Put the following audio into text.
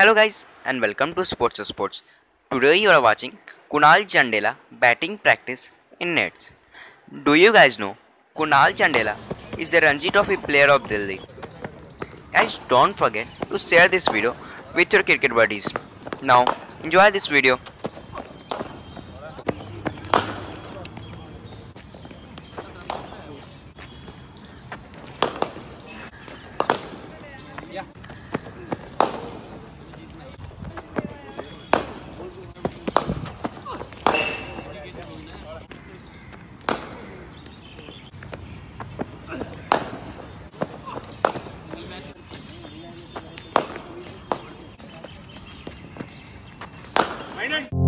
Hello guys and welcome to Sports Sports. Today you are watching Kunal Chandela batting practice in nets. Do you guys know Kunal Chandela is the Ranji Trophy player of Delhi? Guys don't forget to share this video with your cricket buddies. Now enjoy this video. Minor.